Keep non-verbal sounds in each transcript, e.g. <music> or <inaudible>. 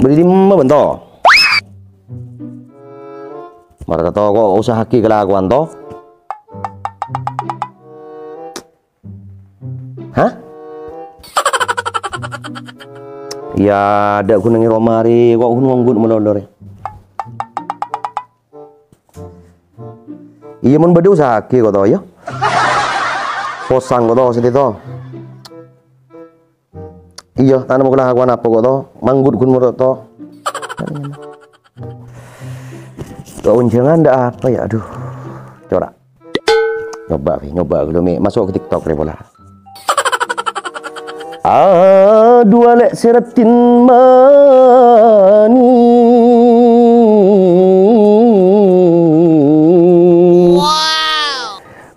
mah bento. Marah to kok usaha ki kelakuan to. Hah? Ya, ada kunangi romari, kok kun ngonggut melondor. Iya mun bade usaha ki kok to ya. Posang kok to sedih to. Iya, tanam kelakuan apa kok to? Manggut kun menurut to. Kau unjangan ndak apa ya? Aduh. Coba. Nyoba, nyoba dulu Mi. Masuk ke TikTok deh bola. Ah, dua lek seratin mani.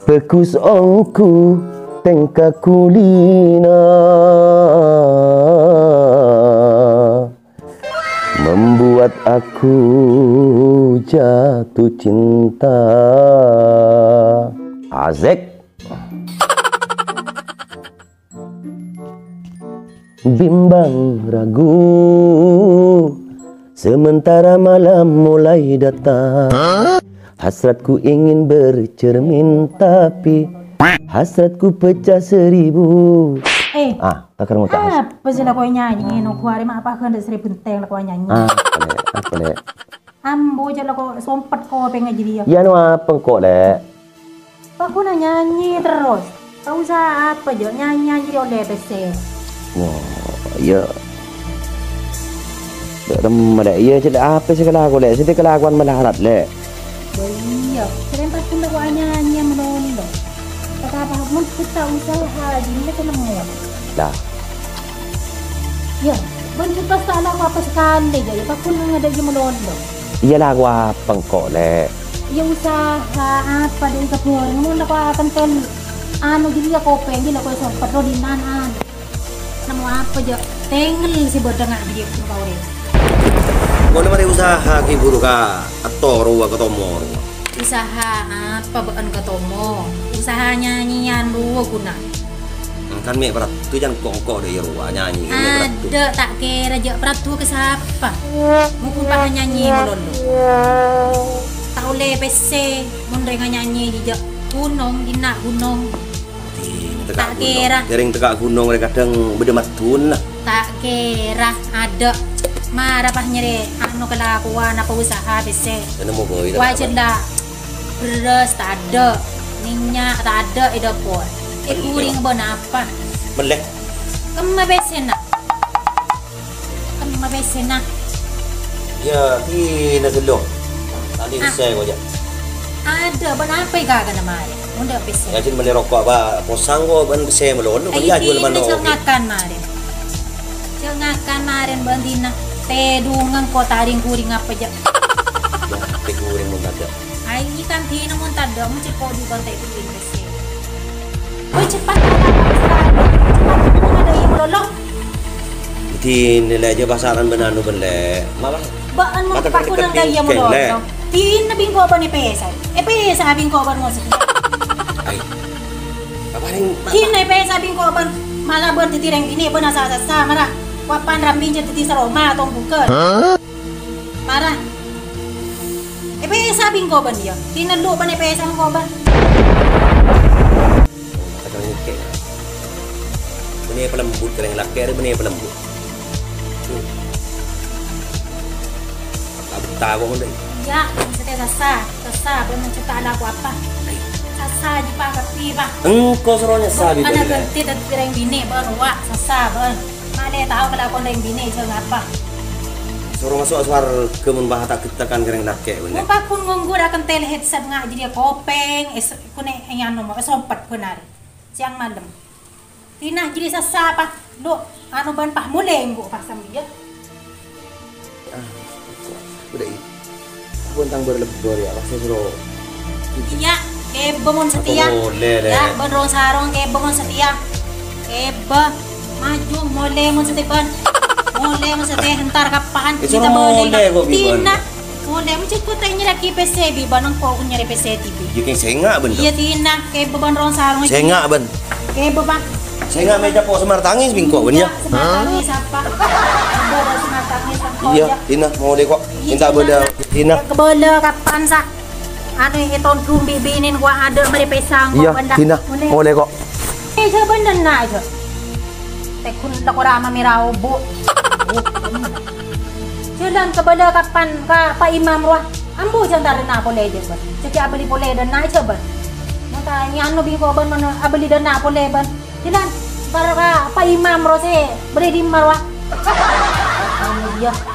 Pekus ongku tengka kulina aku jatuh cinta. Azek. Bimbang ragu. Sementara malam mulai datang. Hasratku ingin bercermin tapi hasratku pecah seribu. Eh, ah takar mau tak apa sih lah kau nyanyi? No kuari mak apa kan dari benteng lah kau nyanyi. ah apa le apa le Ambo je lah kau sompet kau pengen jadi dia. ya no apa kok le Aku nak nyanyi terus. Kau usah apa je nyanyi dia oleh PC. Wah, ya. Dek ada iya cerita apa sih kalau aku lek? Sini kelakuan melarat lek. Iya, keren pasti kau nyanyi menolong. Kata apa? Mun kita usaha jadi kita nemu. Dah. Ya, kita salah apa sekali. Ya, aku nang ada yang menolong. Iyalah aku apa kok lek. Ya usaha apa dari kapur. Mun aku akan tel anu jadi ya kau pengen aku sompet lo di mana? Nemu apa je? Tengel si berdengak dia kau ini. Ngono mari usaha ki buru ka atau ruwa ketemu ruwa. usaha apa bukan ketomo usaha nyanyian lu guna Kan mi berat tu jangan kok deh ruwa nyanyi ini berat tu. ada tak kira je peratu ke siapa mungkin pak nyanyi melulu tak boleh PC mun dengan nyanyi je gunung gina gunung Tak kira. Kering tegak gunung mereka kadang berdemat tun lah. tak kira ada marah pah nyeri anu kelakuan apa usaha PC wajar dah beras tak ada minyak tak ada itu pun eh kuring bon apa Melek. Kemma besena. Kemma besena. Ya, ki nak dulu. Tadi Ah. saya je. Ada ban apa ya kagak nama ya? Unda Ya beli rokok apa? Posang kau ban saya melon. Kau dia jual cengakan mare. Cengakan maren bandina. Tedungan ko taring kuring apa. Ya, tekuring mun ada. Ai kan tina mun tada mun cepo di kuring besi. Oi cepat cepat ada yang melolong. Di nilai aja pasaran benanu bele. Malah Baan mo pa ko nang gaya mo lolo. Tin na bingko ba ni pesa? Eh pesa bingko ba mo sa ay. Apa ring? Tin na pesa bingko ba malah ber titireng ini ba nasa sa mara. Wapan rambin je titi sa Roma tong bukan. Mara. Eh pesa bingko ba niya? Tin na lu ba ni pesa mo ba? Laki ada benih pelembut. Apa tahu kau dah? Ya, sa sasa, sasa mo cita ala ko apa? Sasa di pa kapi ba? Engkau seronya sabi Ana ganti at tireng bini ba wa sasa ba? Male tao kala ko yung bini sa apa? Suruh masuk aswar ke mun bahata kita kan kering laki Kung benih. pa kung ngunggur akan teleheadset nga jadi kopeng es kune yang ano mo sompat ko na rin. Siyang malam. Tina jadi sa sapa lo ano ban pa muleng ko pa sa miya. Udah i. Tentang berlebur ya, pasti suruh. Iya, kebo mon setia. Ya, benrong sarong kebo mon setia. Kebo maju mole mon setia. Mole mon setia hentar kapan suruh mole. Tina. Mole mo cik ko tayo nyari PC bi banang ko nyari PC TV. Jiking sengak ben. Iya Tina, kebo benrong sarong. Sengak ben. Kebo bang. Sengak meja po semar tangis bingko ben ya. Apa? Ada sematangis apa? Iya, ya. Tina mau deh kok. Iya, Minta beda. Tina. Kebele kapan sa? Ano iton kumbi binin gua ada mari pesang Iya, benda. Tina mau deh kok. Eh, siya benda na siya. Tek kun la ko rama mirao bu. Siya lang kebele kapan ka pa imam ruah. Ambo siya dari na legend ba. Siya abali po legend na siya ba. Mata ni ano bin ko ban man abali dan na po leban. Siya para ka pa imam ro si beri di marwa. Ano <laughs> dia?